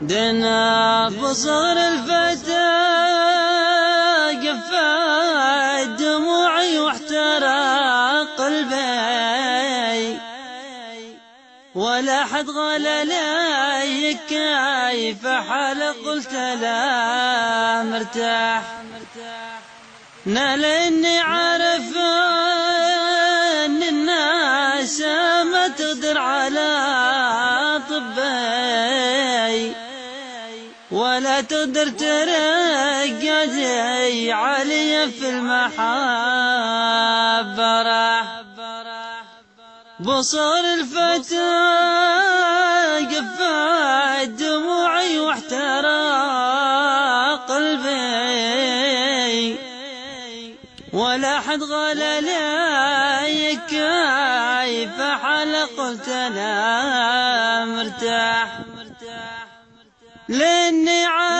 دنا بصغر الفتى قفى دموعي واحترق قلبي. ولا حد قال لي كيف حال قلت لا مرتاح. نال إني عارف إن الناس ما تقدر على طبي. ولا تقدر ترقى علي في المحبة راح بصر الفتى قفى دموعي واحترق قلبي. ولا حد قال لي كيف حال قلت أنا مرتاح عارف